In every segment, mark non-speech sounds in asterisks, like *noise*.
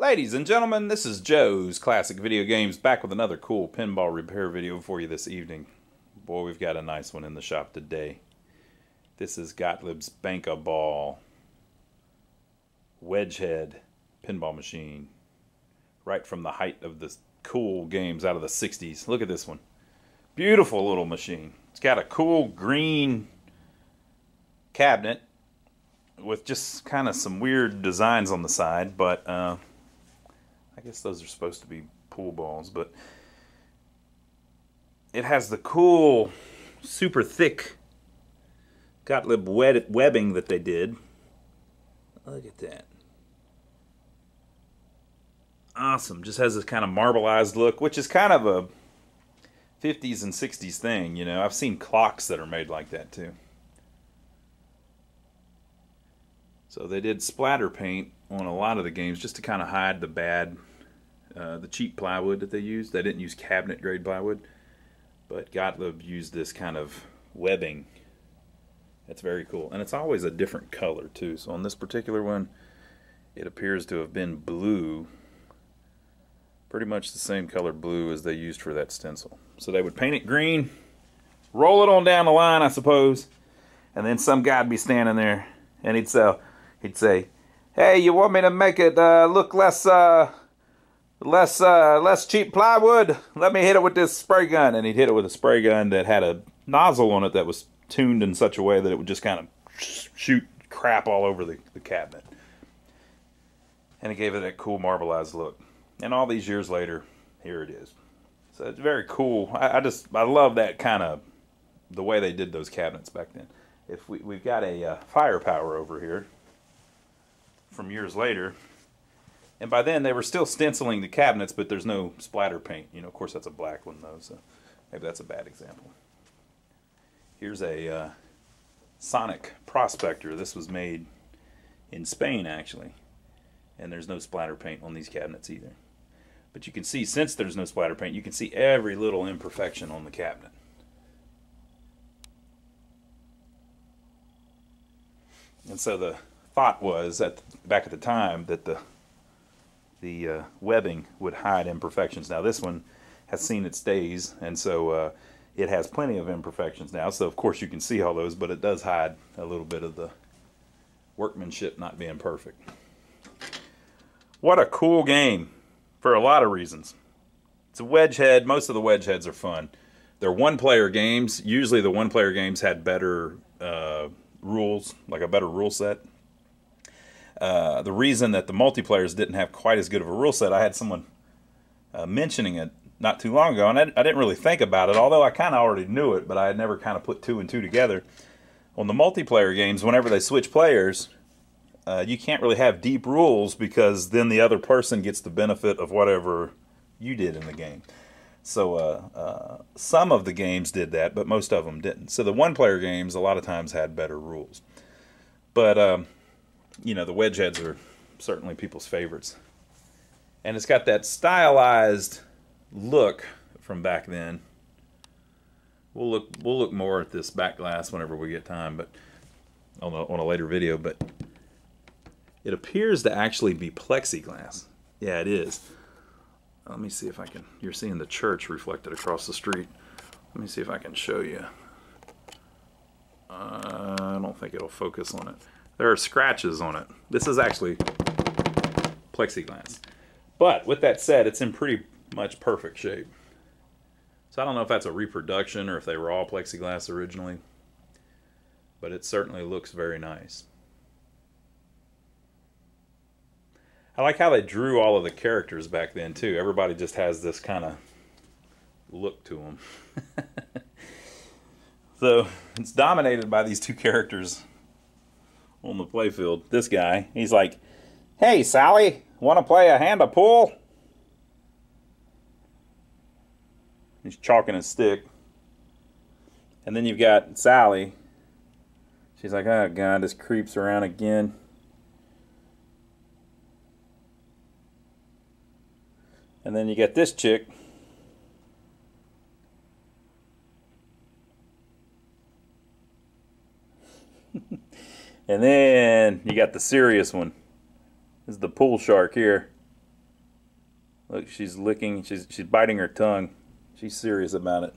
Ladies and gentlemen, this is Joe's Classic Video Games back with another cool pinball repair video for you this evening. Boy, we've got a nice one in the shop today. This is Gottlieb's Bank A Ball Wedgehead pinball machine. Right from the height of the cool games out of the 60s. Look at this one. Beautiful little machine. It's got a cool green cabinet with just kind of some weird designs on the side, but uh, I guess those are supposed to be pool balls, but it has the cool, super thick Gottlieb webbing that they did. Look at that. Awesome. Just has this kind of marbleized look, which is kind of a 50s and 60s thing, you know. I've seen clocks that are made like that too. So they did splatter paint on a lot of the games just to kind of hide the bad, uh, the cheap plywood that they used. They didn't use cabinet grade plywood, but Gottlieb used this kind of webbing. That's very cool. And it's always a different color too. So on this particular one, it appears to have been blue. Pretty much the same color blue as they used for that stencil. So they would paint it green, roll it on down the line, I suppose, and then some guy'd be standing there and he'd say, he'd say, "Hey, you want me to make it uh, look less uh, less uh, less cheap plywood? Let me hit it with this spray gun." And he'd hit it with a spray gun that had a nozzle on it that was tuned in such a way that it would just kind of shoot crap all over the, the cabinet. And it gave it that cool marbleized look. And all these years later, here it is. So it's very cool. I, I just I love that kind of the way they did those cabinets back then. If we we've got a uh, firepower over here from years later. And by then they were still stenciling the cabinets, but there's no splatter paint. You know, of course that's a black one though, so maybe that's a bad example. Here's a uh, Sonic Prospector. This was made in Spain actually, and there's no splatter paint on these cabinets either. But you can see, since there's no splatter paint, you can see every little imperfection on the cabinet. And so the thought was at back at the time that the the uh, webbing would hide imperfections. Now this one has seen its days, and so uh, it has plenty of imperfections now. So of course you can see all those, but it does hide a little bit of the workmanship not being perfect. What a cool game for a lot of reasons. It's a wedge head. Most of the wedge heads are fun. They're one-player games. Usually the one-player games had better uh, rules, like a better rule set. Uh, the reason that the multiplayers didn't have quite as good of a rule set, I had someone uh, mentioning it not too long ago, and I, I didn't really think about it, although I kind of already knew it, but I had never kind of put two and two together. On the multiplayer games, whenever they switch players, uh, you can't really have deep rules because then the other person gets the benefit of whatever you did in the game. So uh, uh, some of the games did that, but most of them didn't. So the one-player games a lot of times had better rules. But um, you know, the wedge heads are certainly people's favorites. And it's got that stylized look from back then. We'll look we'll look more at this back glass whenever we get time, but on a, on a later video, but it appears to actually be plexiglass. Yeah, it is. Let me see if I can you're seeing the church reflected across the street. Let me see if I can show you. Uh, I don't think it'll focus on it. There are scratches on it. This is actually plexiglass. But with that said, it's in pretty much perfect shape. So I don't know if that's a reproduction or if they were all plexiglass originally. But it certainly looks very nice. I like how they drew all of the characters back then too. Everybody just has this kind of look to them. *laughs* so it's dominated by these two characters on the playfield. This guy, he's like, "Hey, Sally, want to play a hand of pool?" He's chalking his stick. And then you've got Sally. She's like, "Oh God, this creeps around again." And then you get this chick. And then you got the serious one. This is the pool shark here. Look, she's licking, she's, she's biting her tongue. She's serious about it.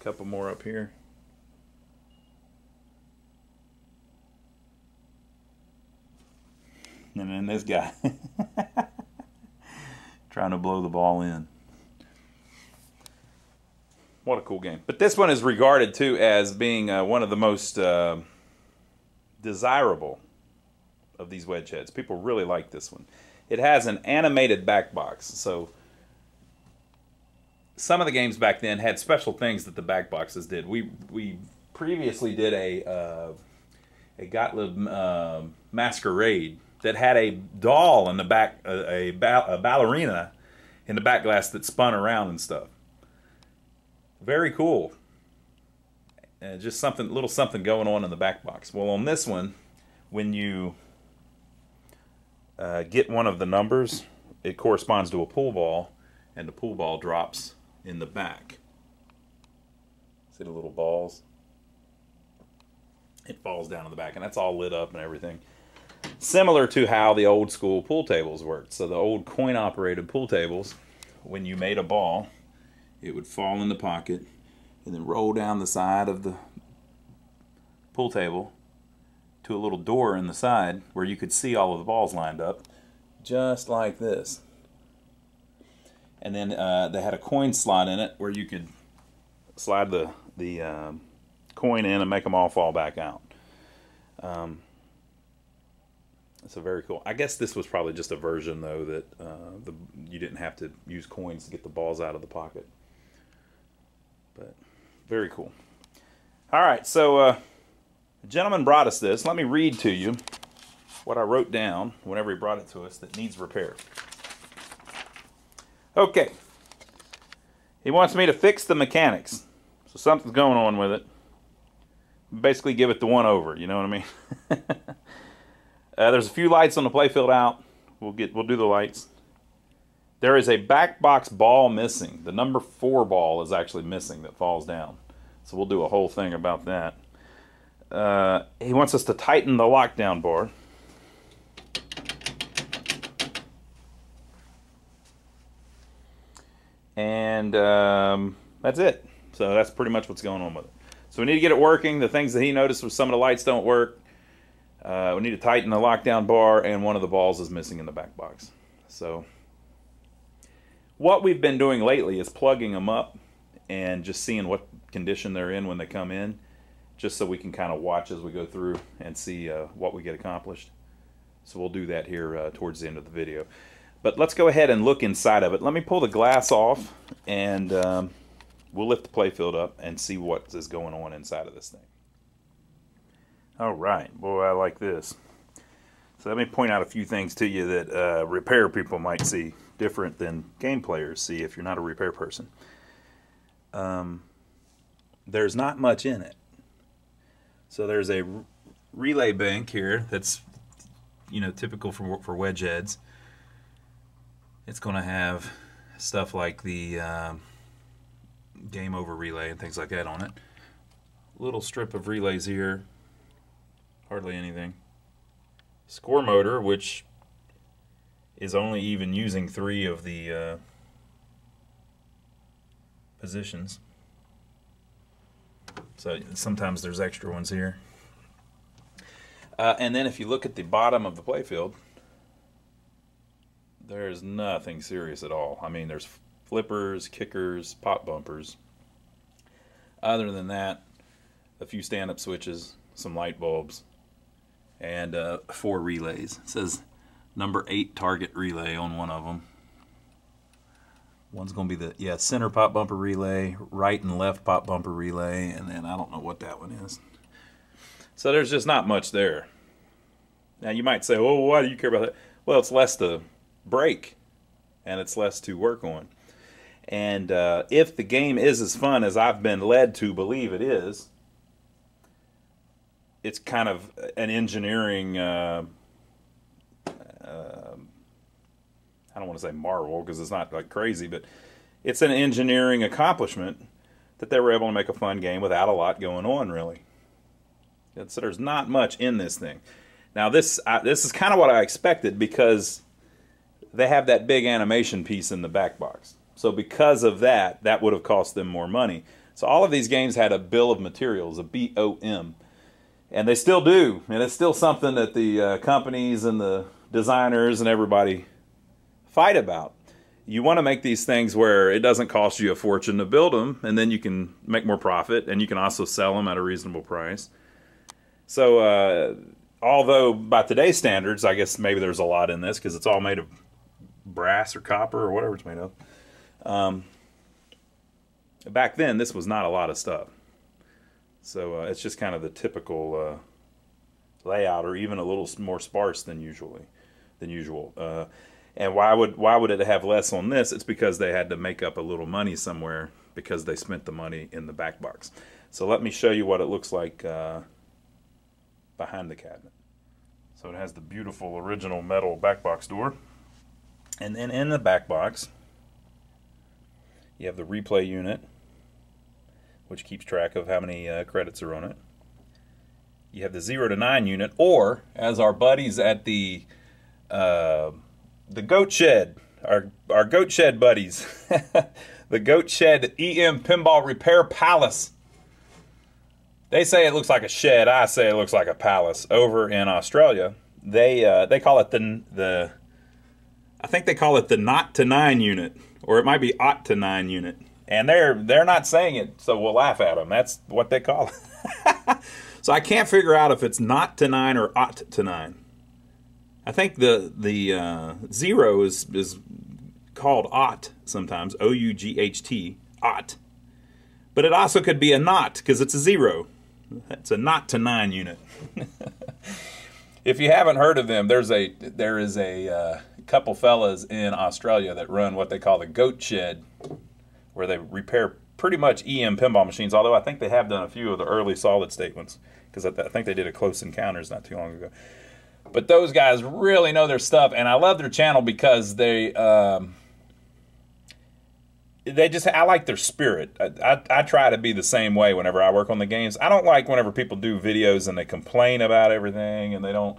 A Couple more up here. And then this guy *laughs* trying to blow the ball in. What a cool game. But this one is regarded too as being uh, one of the most uh, desirable of these wedge heads. People really like this one. It has an animated back box. So some of the games back then had special things that the back boxes did. We we previously did a uh, a Gottlieb uh, masquerade that had a doll in the back, a, a, ba- a ballerina in the back glass that spun around and stuff. Very cool. Uh, just something, little something going on in the back box. Well, on this one, when you uh, get one of the numbers, it corresponds to a pool ball, and the pool ball drops in the back. See the little balls? It falls down in the back, and that's all lit up and everything similar to how the old school pool tables worked. So the old coin operated pool tables, when you made a ball, it would fall in the pocket and then roll down the side of the pool table to a little door in the side where you could see all of the balls lined up, just like this. And then uh, they had a coin slot in it where you could slide the the um, coin in and make them all fall back out. Um, so very cool. I guess this was probably just a version though that uh, the you didn't have to use coins to get the balls out of the pocket. But very cool. All right, so uh, gentleman brought us this. Let me read to you what I wrote down whenever he brought it to us that needs repair. Okay. He wants me to fix the mechanics. So something's going on with it. Basically give it the one over, you know what I mean? *laughs* Uh, there's a few lights on the playfield out. We'll get we'll do the lights. There is a back box ball missing. The number four ball is actually missing that falls down. So we'll do a whole thing about that. Uh, he wants us to tighten the lockdown bar. And um, that's it. So that's pretty much what's going on with it. So we need to get it working. The things that he noticed was some of the lights don't work. Uh, we need to tighten the lockdown bar, and one of the balls is missing in the back box. So, what we've been doing lately is plugging them up and just seeing what condition they're in when they come in, just so we can kind of watch as we go through and see uh, what we get accomplished. So, we'll do that here uh, towards the end of the video. But let's go ahead and look inside of it. Let me pull the glass off, and um, we'll lift the playfield up and see what is going on inside of this thing. All right, boy, I like this. So let me point out a few things to you that uh, repair people might see different than game players see if you're not a repair person. Um, there's not much in it. So there's a relay bank here that's you know typical for for wedge heads. It's going to have stuff like the uh, game over relay and things like that on it. Little strip of relays here hardly anything. Score motor, which is only even using three of the uh, positions. So sometimes there's extra ones here. Uh, and then if you look at the bottom of the playfield, there's nothing serious at all. I mean, there's flippers, kickers, pop bumpers. Other than that, a few stand-up switches, some light bulbs, and uh, four relays. It says number eight target relay on one of them. One's going to be the yeah center pop bumper relay, right and left pop bumper relay, and then I don't know what that one is. So there's just not much there. Now you might say, "Well, why do you care about that?" Well, it's less to break, and it's less to work on. And uh, if the game is as fun as I've been led to believe it is, it's kind of an engineering. Uh, I don't want to say marvel because it's not like crazy, but it's an engineering accomplishment that they were able to make a fun game without a lot going on. Really, so there's not much in this thing. Now this I, this is kind of what I expected because they have that big animation piece in the back box. So because of that, that would have cost them more money. So all of these games had a bill of materials, a BOM, and they still do, and it's still something that the uh, companies and the designers and everybody fight about. You want to make these things where it doesn't cost you a fortune to build them, and then you can make more profit, and you can also sell them at a reasonable price. So, uh, although by today's standards, I guess maybe there's a lot in this because it's all made of brass or copper or whatever it's made of. Um, back then, this was not a lot of stuff. So uh, it's just kind of the typical uh, layout, or even a little more sparse than usually than usual. Uh, and why would why would it have less on this? It's because they had to make up a little money somewhere because they spent the money in the back box. So let me show you what it looks like uh, behind the cabinet. So it has the beautiful original metal back box door. And then in the back box, you have the replay unit, which keeps track of how many uh, credits are on it. You have the 0 to 9 unit, or as our buddies at the uh, the Goat Shed, our, our Goat Shed buddies, *laughs* the Goat Shed EM Pinball Repair Palace. They say it looks like a shed. I say it looks like a palace. Over in Australia, they uh, they call it the the I think they call it the not to nine unit, or it might be ought to nine unit. And they're they're not saying it, so we'll laugh at them. That's what they call *laughs* it. so I can't figure out if it's not to nine or ought to nine. I think the the uh, zero is is called ought sometimes, O U G H T, ought. But it also could be a not because it's a zero. It's a not to nine unit. *laughs* if you haven't heard of them, there's a there is a uh, couple fellas in Australia that run what they call the Goat Shed, where they repair pretty much EM pinball machines. Although I think they have done a few of the early solid state ones because I, th- I think they did a Close Encounters not too long ago. But those guys really know their stuff, and I love their channel because they. Um, they just I like their spirit. I, I, I, try to be the same way whenever I work on the games. I don't like whenever people do videos and they complain about everything and they don't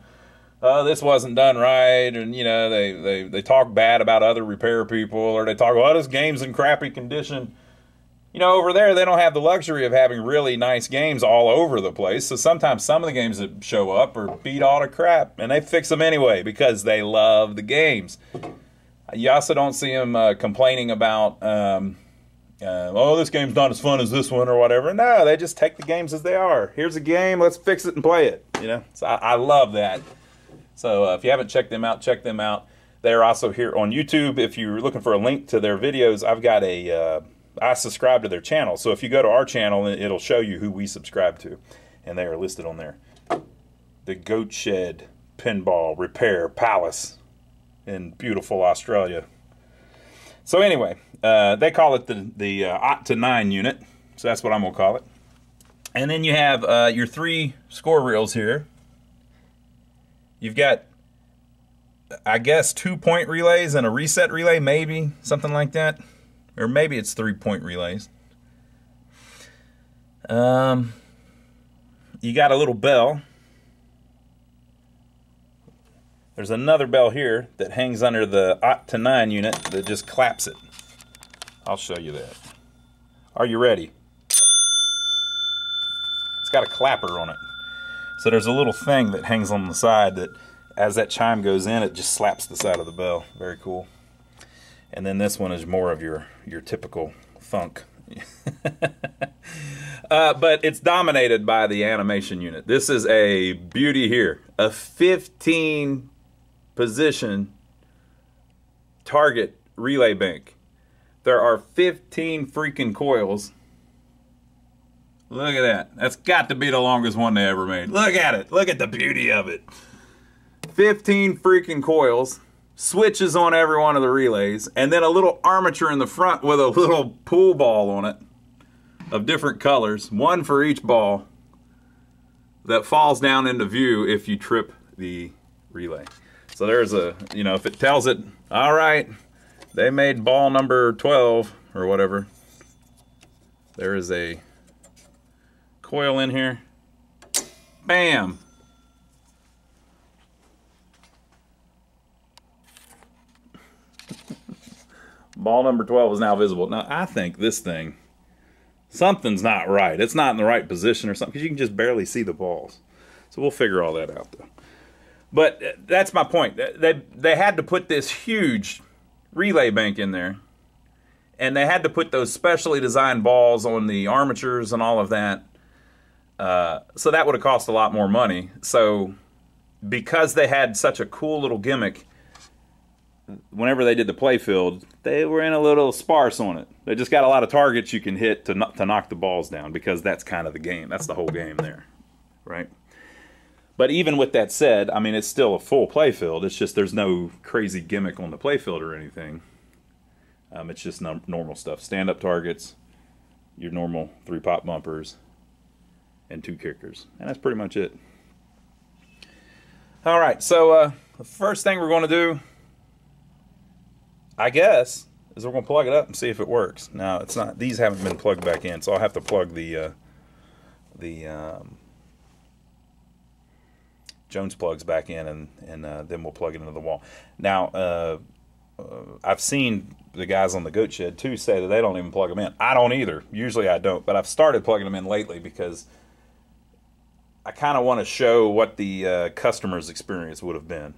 oh this wasn't done right and you know they, they, they talk bad about other repair people or they talk oh this game's in crappy condition. You know, over there they don't have the luxury of having really nice games all over the place. So sometimes some of the games that show up are beat all to crap and they fix them anyway because they love the games. You also don't see them uh, complaining about, um, uh, oh, this game's not as fun as this one or whatever. No, they just take the games as they are. Here's a game, let's fix it and play it. You know, so I, I love that. So uh, if you haven't checked them out, check them out. They're also here on YouTube. If you're looking for a link to their videos, I've got a. I subscribe to their channel. So if you go to our channel, it'll show you who we subscribe to, and they are listed on there. The Goat Shed Pinball Repair Palace in beautiful Australia. So anyway, uh, they call it the the uh, to nine unit. So that's what I'm gonna call it. And then you have uh, your three score reels here. You've got, I guess, two point relays and a reset relay, maybe something like that, or maybe it's three point relays. Um, you got a little bell There's another bell here that hangs under the ought to 9 unit that just claps it. I'll show you that. Are you ready? It's got a clapper on it. So there's a little thing that hangs on the side that as that chime goes in, it just slaps the side of the bell. Very cool. And then this one is more of your, your typical funk. *laughs* uh, but it's dominated by the animation unit. This is a beauty here. A 15 position target relay bank. There are 15 freaking coils. Look at that. That's got to be the longest one they ever made. Look at it. Look at the beauty of it. 15 freaking coils, switches on every one of the relays, and then a little armature in the front with a little pool ball on it of different colors, one for each ball that falls down into view if you trip the relay. So there's a, you know, if it tells it, all right, they made ball number 12 or whatever, there is a coil in here. Bam! Ball number 12 is now visible. Now, I think this thing, something's not right. It's not in the right position or something because you can just barely see the balls. So we'll figure all that out, though. But uh, that's my point. They, they had to put this huge relay bank in there, and they had to put those specially designed balls on the armatures and all of that. Uh, so that would have cost a lot more money. So because they had such a cool little gimmick, whenever they did the playfield, they were in a little sparse on it. They just got a lot of targets you can hit to to knock the balls down because that's kind of the game. That's the whole game there, right? But even with that said, I mean it's still a full playfield. It's just there's no crazy gimmick on the playfield or anything. Um, it's just no, normal stuff. Stand up targets, your normal three pop bumpers, and two kickers, and that's pretty much it. All right, so uh, the first thing we're going to do I guess, is we're to plug it up and see if it works. Now, it's not, these haven't been plugged back in, so I'll have to plug the, uh, the, um, Jones plugs back in and, and uh, then we'll plug it into the wall. Now, uh, uh, I've seen the guys on the goat shed too say that they don't even plug them in. I don't either. Usually I don't, but I've started plugging them in lately because I kind of want to show what the uh, customer's experience would have been,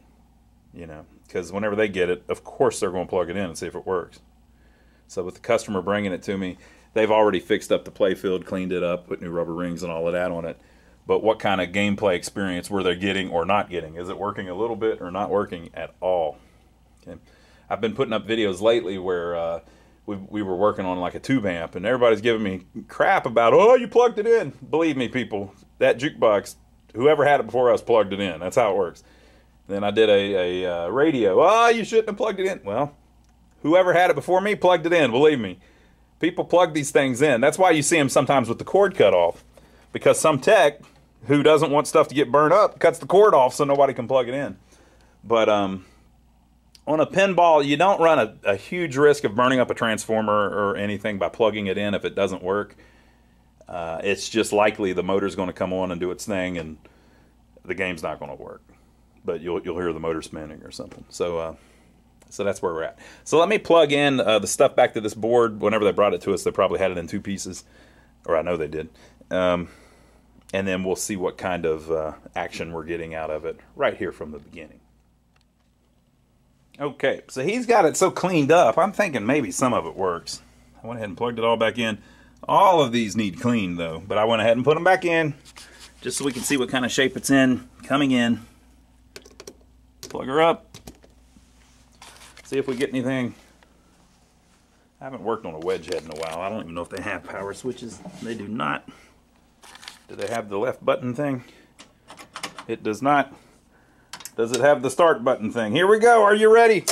you know because whenever they get it, of course they're going to plug it in and see if it works. So with the customer bringing it to me, they've already fixed up the playfield, cleaned it up, put new rubber rings and all of that on it. But what kind of gameplay experience were they getting or not getting? Is it working a little bit or not working at all? Okay. I've been putting up videos lately where uh, we, we were working on like a tube amp, and everybody's giving me crap about, oh, you plugged it in. Believe me, people, that jukebox, whoever had it before us plugged it in. That's how it works. Then I did a, a uh, radio. Ah, oh, you shouldn't have plugged it in. Well, whoever had it before me plugged it in, believe me. People plug these things in. That's why you see them sometimes with the cord cut off. Because some tech who doesn't want stuff to get burned up cuts the cord off so nobody can plug it in. But um, on a pinball, you don't run a, a, huge risk of burning up a transformer or anything by plugging it in if it doesn't work. Uh, it's just likely the motor's going to come on and do its thing, and the game's not going to work but you'll you'll hear the motor spinning or something. So uh, so that's where we're at. So let me plug in uh, the stuff back to this board. Whenever they brought it to us, they probably had it in two pieces, or I know they did. Um, and then we'll see what kind of uh, action we're getting out of it right here from the beginning. Okay, so he's got it so cleaned up. I'm thinking maybe some of it works. I went ahead and plugged it all back in. All of these need cleaned though, but I went ahead and put them back in just so we can see what kind of shape it's in coming in plug her up. See if we get anything. I haven't worked on a wedge head in a while. I don't even know if they have power switches. They do not. Do they have the left button thing? It does not. Does it have the start button thing? Here we go. Are you ready?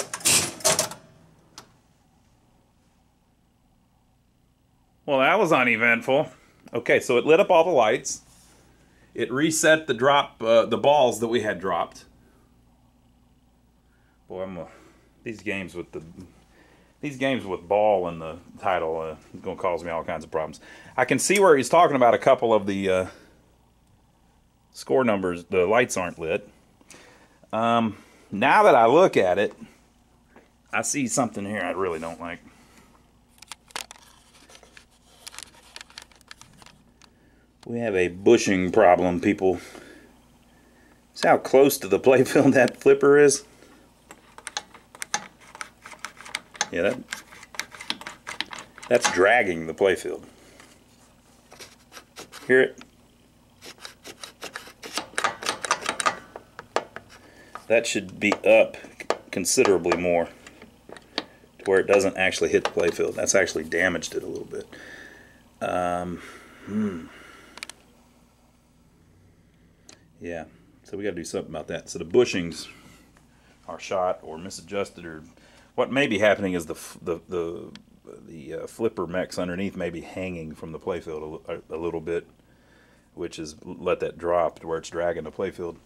Well, that was uneventful. Okay, so it lit up all the lights. It reset the drop, uh, the balls that we had dropped. Boy, I'm a, these games with the these games with ball and the title uh, going to cause me all kinds of problems. I can see where he's talking about a couple of the uh, score numbers. The lights aren't lit. Um, now that I look at it, I see something here I really don't like. We have a bushing problem, people. See how close to the *laughs* playfield that flipper is? Yeah, that, that's dragging the playfield. Hear it? That should be up considerably more to where it doesn't actually hit the playfield. That's actually damaged it a little bit. Um, hmm. Yeah, so we got to do something about that. So the bushings are shot or misadjusted or what may be happening is the the the the uh, flipper mechs underneath may be hanging from the playfield a, a, little bit, which is let that drop to where it's dragging the playfield.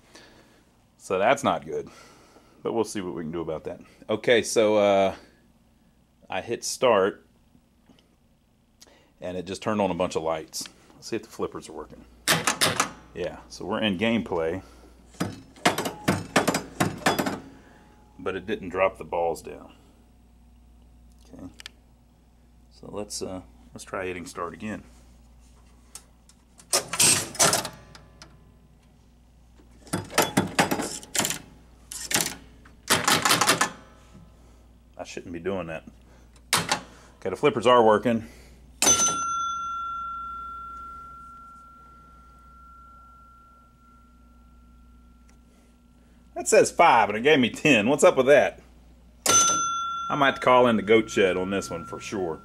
So that's not good, but we'll see what we can do about that. Okay, so uh, I hit start, and it just turned on a bunch of lights. Let's see if the flippers are working. Yeah, so we're in gameplay. But it didn't drop the balls down. Okay. So let's uh, let's try hitting start again. I shouldn't be doing that. Okay, the flippers are working. Says five, and it gave me ten. What's up with that? I might call in the goat shed on this one for sure.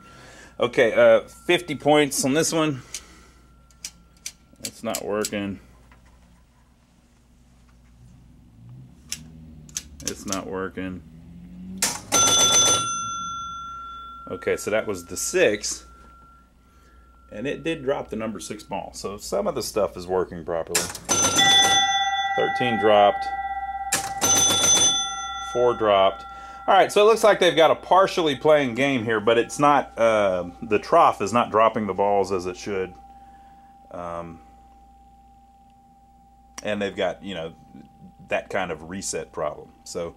Okay, uh, 50 points on this one. It's not working. It's not working. Okay, so that was the six. And it did drop the number six ball. So some of the stuff is working properly. 13 dropped. Four dropped. All right, so it looks like they've got a partially playing game here, but it's not, uh, the trough is not dropping the balls as it should. Um, and they've got, you know, that kind of reset problem. So,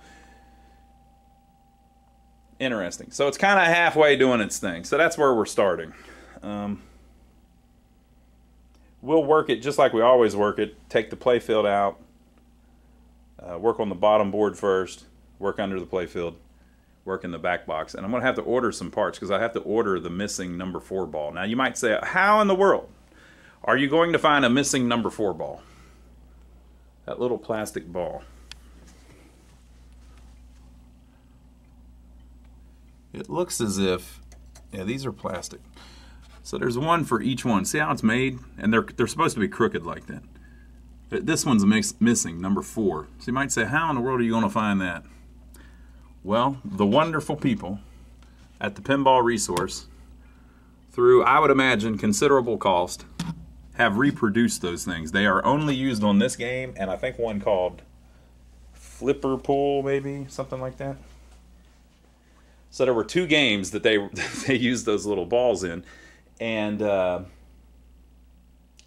interesting. So it's kind of halfway doing its thing. So that's where we're starting. Um, we'll work it just like we always work it. Take the playfield out. Uh, work on the bottom board first. Work under the playfield. Work in the back box. And I'm going to have to order some parts because I have to order the missing number four ball. Now you might say, how in the world are you going to find a missing number four ball? That little plastic ball. It looks as if, yeah, these are plastic. So there's one for each one. See how it's made? And they're, they're supposed to be crooked like that. But this one's missing, number four. So you might say, how in the world are you going to find that? Well, the wonderful people at the Pinball Resource, through, I would imagine, considerable cost, have reproduced those things. They are only used on this game, and I think one called Flipper Pool, maybe, something like that. So there were two games that they *laughs* they used those little balls in, and uh,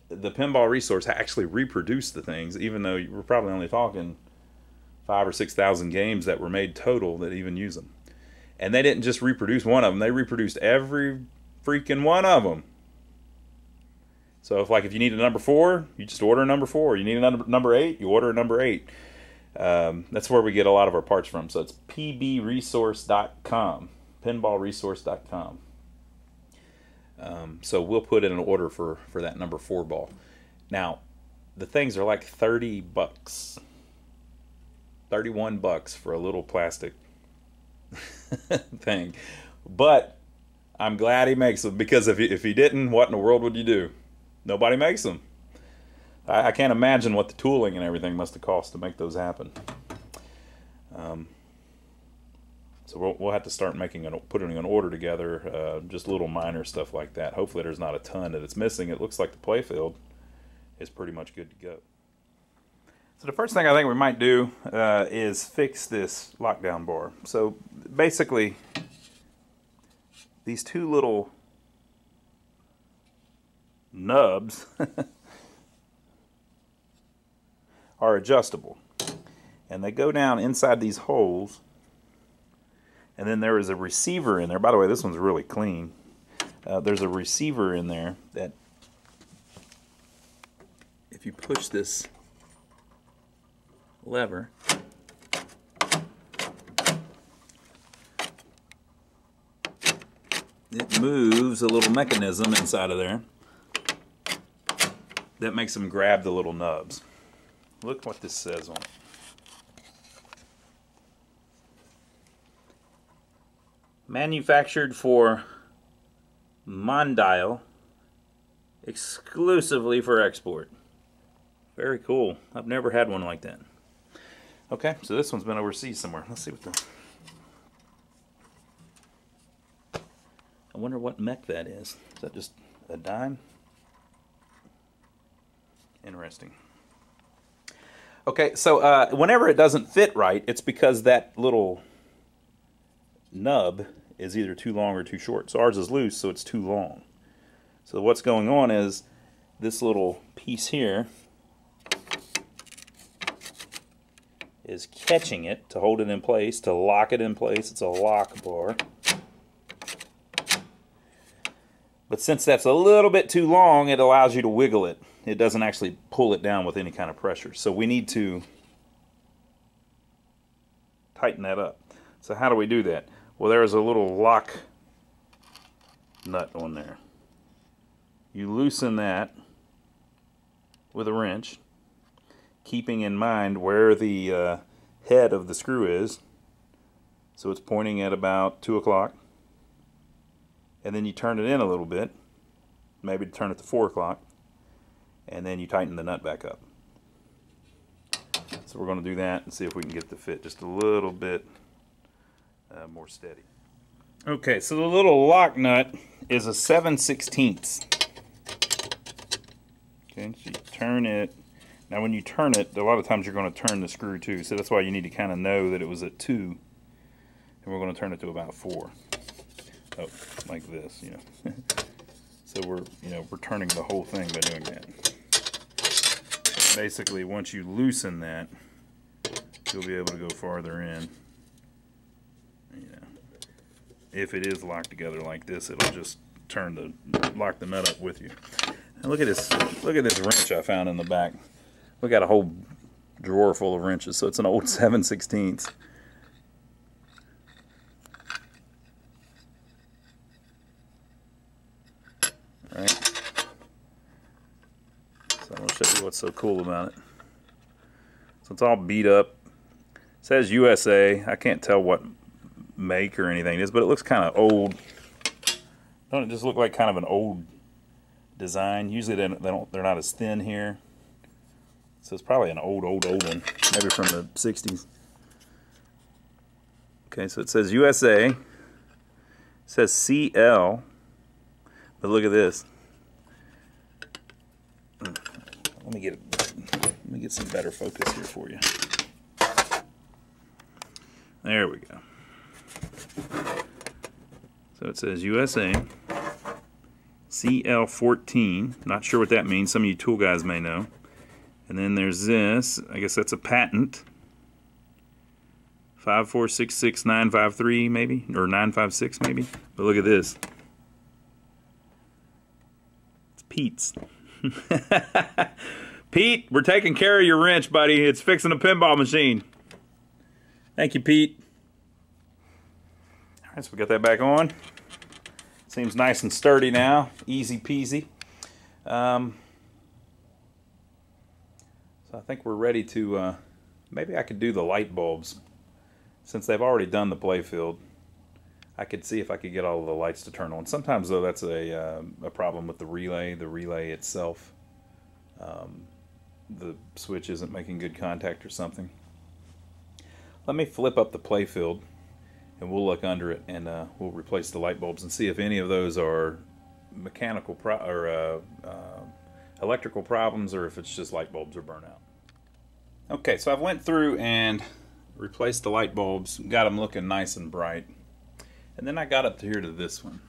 the Pinball Resource actually reproduced the things, even though we're probably only talking five or six thousand games that were made total that even use them. And they didn't just reproduce one of them; they reproduced every freaking one of them. So if like if you need a number four, you just order a number four. You need a number number eight, you order a number eight. Um, that's where we get a lot of our parts from. So it's pbresource.com, pinballresource.com. Um, so we'll put in an order for for that number four ball. Now, the things are like thirty bucks, thirty-one bucks for a little plastic *laughs* thing, but I'm glad he makes them because if he, if he didn't, what in the world would you do? Nobody makes them. I, I can't imagine what the tooling and everything must have cost to make those happen. Um, so we'll, we'll have to start making an putting an order together, uh, just little minor stuff like that. Hopefully, there's not a ton that it's missing. It looks like the playfield is pretty much good to go. So the first thing I think we might do uh, is fix this lockdown bar. So basically, these two little nubs *laughs* are adjustable. And they go down inside these holes. And then there is a receiver in there. By the way, this one's really clean. Uh, there's a receiver in there that if you push this lever, it moves a little mechanism inside of there that makes them grab the little nubs. Look what this says on it. Manufactured for Mondial, exclusively for export. Very cool. I've never had one like that. Okay, so this one's been overseas somewhere. Let's see what the... I wonder what mech that is. Is that just a dime? Interesting. Okay, so uh, whenever it doesn't fit right, it's because that little nub is either too long or too short. So ours is loose, so it's too long. So what's going on is this little piece here is catching it to hold it in place, to lock it in place. It's a lock bar. But since that's a little bit too long, it allows you to wiggle it. It doesn't actually pull it down with any kind of pressure. So we need to tighten that up. So how do we do that? Well, there is a little lock nut on there. You loosen that with a wrench, keeping in mind where the uh, head of the screw is. So it's pointing at about 2 o'clock. And then you turn it in a little bit, maybe turn it to 4 o'clock, and then you tighten the nut back up. So we're going to do that and see if we can get the fit just a little bit uh, more steady. Okay, so the little lock nut is a 7 16ths. Okay, so you turn it. Now when you turn it, a lot of times you're going to turn the screw too, so that's why you need to kind of know that it was at 2. And we're going to turn it to about 4. Oh, like this, you know. *laughs* so we're, you know, we're turning the whole thing by doing that. Basically, once you loosen that, you'll be able to go farther in. You know, If it is locked together like this, it'll just turn the lock the nut up with you. Look at this look at this wrench I found in the back. We got a whole drawer full of wrenches, so it's an old *laughs* 7 16th. Right. So I'm going to show you what's so cool about it. So it's all beat up. It says USA. I can't tell what make or anything it is, but it looks kind of old. Don't it just look like kind of an old design? Usually they don't, they don't they're not as thin here. So it's probably an old, old, old one, maybe from the 60s. Okay, so it says USA. It says CL. But look at this. Let me get let me get some better focus here for you. There we go. So it says USA CL14. Not sure what that means. Some of you tool guys may know. And then there's this. I guess that's a patent. 5466953 maybe or 956 maybe. But look at this. It's Pete's. *laughs* Pete, we're taking care of your wrench, buddy. It's fixing a pinball machine. Thank you, Pete. All right, so we got that back on. Seems nice and sturdy now. Easy peasy. Um, I think we're ready to, uh, maybe I could do the light bulbs. Since they've already done the playfield, I could see if I could get all of the lights to turn on. Sometimes, though, that's a, uh, a problem with the relay, the relay itself. Um, the switch isn't making good contact or something. Let me flip up the playfield and we'll look under it and uh, we'll replace the light bulbs and see if any of those are mechanical or uh, uh, electrical problems or if it's just light bulbs or burnout. Okay, so I've went through and replaced the light bulbs, got them looking nice and bright. And then I got up to here to this one,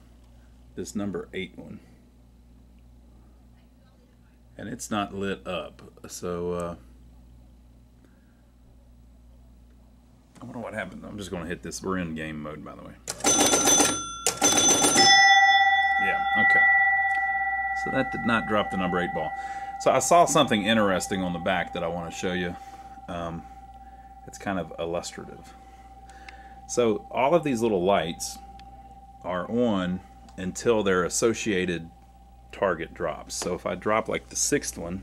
this number eight one. And it's not lit up, so uh, I wonder what happened. I'm just going to hit this. We're in game mode, by the way. Yeah, okay. So that did not drop the number 8 ball. So I saw something interesting on the back that I want to show you. Um, it's kind of illustrative. So all of these little lights are on until their associated target drops. So if I drop like the sixth one,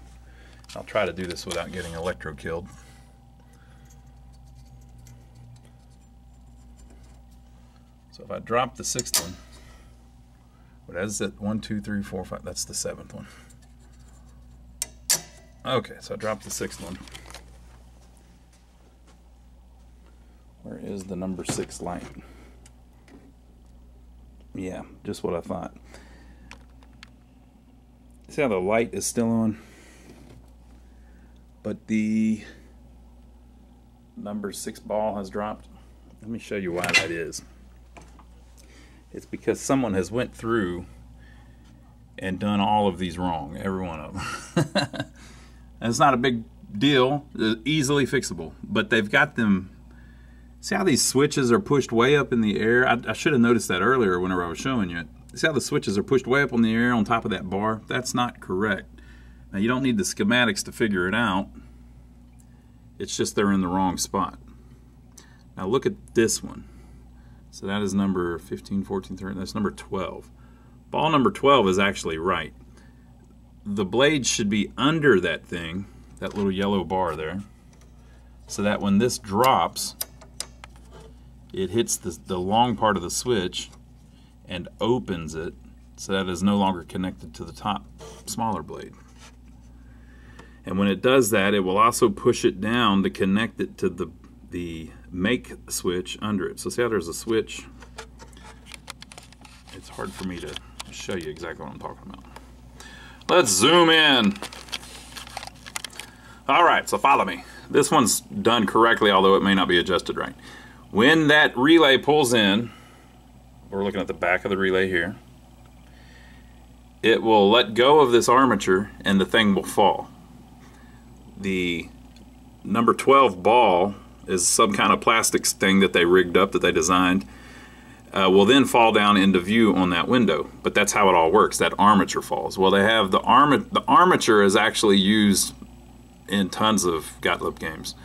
I'll try to do this without getting electro killed. So if I drop the sixth one, what is it? One, two, three, four, five. That's the seventh one. Okay, so I dropped the sixth one. Where is the number six light? Yeah, just what I thought. See how the light is still on? But the number six ball has dropped. Let me show you why that is. It's because someone has went through and done all of these wrong, every one of them. *laughs* it's not a big deal, easily fixable, but they've got them See how these switches are pushed way up in the air? I, I should have noticed that earlier whenever I was showing you it. See how the switches are pushed way up in the air on top of that bar? That's not correct. Now you don't need the schematics to figure it out. It's just they're in the wrong spot. Now look at this one. So that is number 15, 14, 13. That's number 12. Ball number 12 is actually right. The blade should be under that thing, that little yellow bar there, so that when this drops, it hits the, the long part of the switch and opens it so that is no longer connected to the top smaller blade. And when it does that, it will also push it down to connect it to the, the make switch under it. So see how there's a switch? It's hard for me to show you exactly what I'm talking about. Let's zoom in. All right, so follow me. This one's done correctly, although it may not be adjusted right. When that relay pulls in, we're looking at the back of the relay here, it will let go of this armature and the thing will fall. The number 12 ball is some kind of plastics thing that they rigged up that they designed uh, will then fall down into view on that window. But that's how it all works. That armature falls. Well they have the arma the armature is actually used in tons of Gottlieb games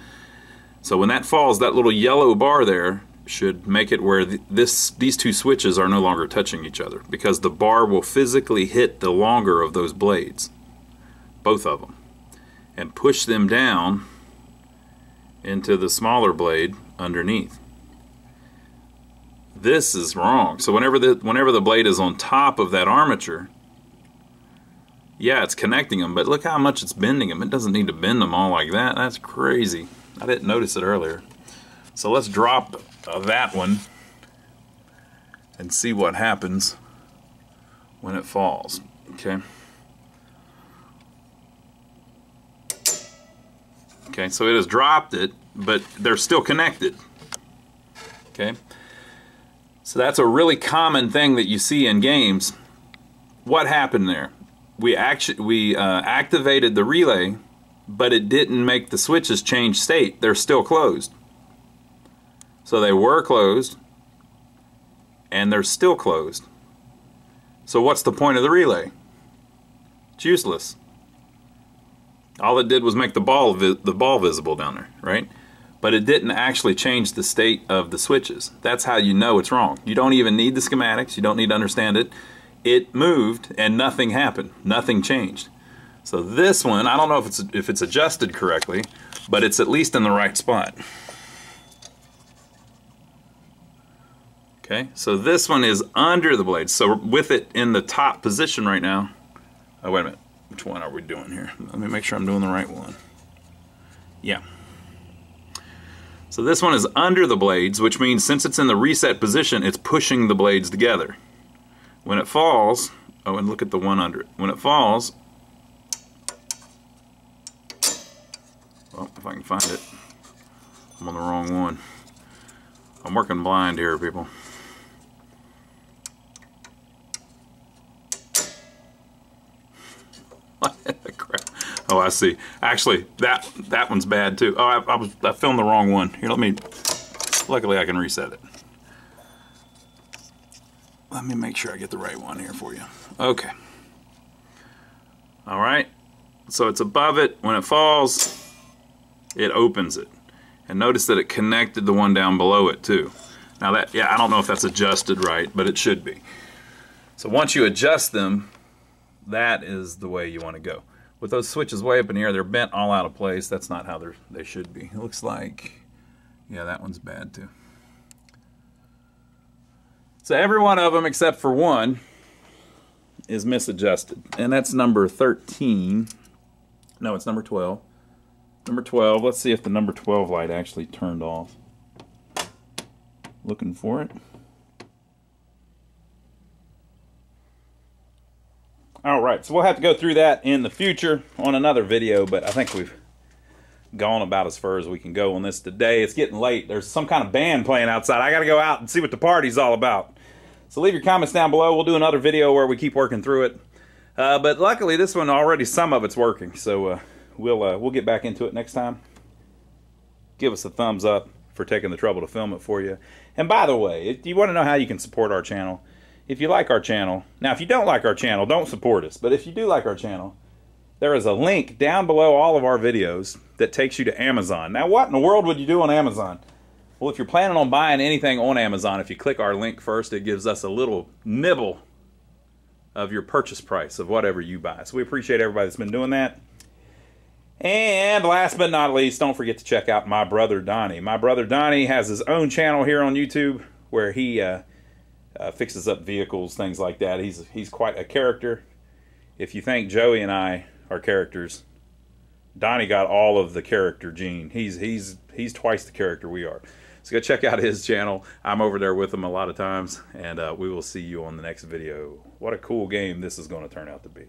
so when that falls that little yellow bar there should make it where th this these two switches are no longer touching each other because the bar will physically hit the longer of those blades both of them and push them down into the smaller blade underneath. This is wrong. So whenever the whenever the blade is on top of that armature, yeah, it's connecting them, but look how much it's bending them. It doesn't need to bend them all like that. That's crazy. I didn't notice it earlier. So let's drop uh, that one and see what happens when it falls. Okay. Okay, so it has dropped it, but they're still connected. Okay, so that's a really common thing that you see in games. What happened there? We actually we uh, activated the relay, but it didn't make the switches change state. They're still closed. So they were closed, and they're still closed. So what's the point of the relay? It's useless. All it did was make the ball the ball visible down there, right? But it didn't actually change the state of the switches. That's how you know it's wrong. You don't even need the schematics. You don't need to understand it. It moved and nothing happened. Nothing changed. So this one, I don't know if it's if it's adjusted correctly, but it's at least in the right spot. Okay, so this one is under the blade. So with it in the top position right now. Oh, wait a minute. Which one are we doing here? Let me make sure I'm doing the right one. Yeah. So this one is under the blades, which means since it's in the reset position, it's pushing the blades together. When it falls, oh, and look at the one under it. When it falls, well, if I can find it, I'm on the wrong one. I'm working blind here, people. *laughs* oh, I see. Actually, that that one's bad too. Oh, I, I, was I filmed the wrong one. Here, let me. Luckily, I can reset it. Let me make sure I get the right one here for you. Okay. All right. So it's above it. When it falls, it opens it. And notice that it connected the one down below it too. Now that, yeah, I don't know if that's adjusted right, but it should be. So once you adjust them, that is the way you want to go. With those switches way up in air, they're bent all out of place. That's not how they're, they should be. It looks like, yeah, that one's bad too. So every one of them except for one is misadjusted. And that's number 13. No, it's number 12. Number 12, let's see if the number 12 light actually turned off. Looking for it. All right, so we'll have to go through that in the future on another video, but I think we've gone about as far as we can go on this today. It's getting late. There's some kind of band playing outside. I got to go out and see what the party's all about. So leave your comments down below. We'll do another video where we keep working through it. Uh, but luckily, this one already, some of it's working. So uh, we'll, uh, we'll get back into it next time. Give us a thumbs up for taking the trouble to film it for you. And by the way, if you want to know how you can support our channel, if you like our channel, now if you don't like our channel, don't support us. But if you do like our channel, there is a link down below all of our videos that takes you to Amazon. Now, what in the world would you do on Amazon? Well, if you're planning on buying anything on Amazon, if you click our link first, it gives us a little nibble of your purchase price of whatever you buy. So we appreciate everybody that's been doing that. And last but not least, don't forget to check out my brother Donnie. My brother Donnie has his own channel here on YouTube where he uh, uh, fixes up vehicles, things like that. He's he's quite a character. If you think Joey and I are characters, Donnie got all of the character gene. He's he's he's twice the character we are. So go check out his channel. I'm over there with him a lot of times, and uh, we will see you on the next video. What a cool game this is going to turn out to be.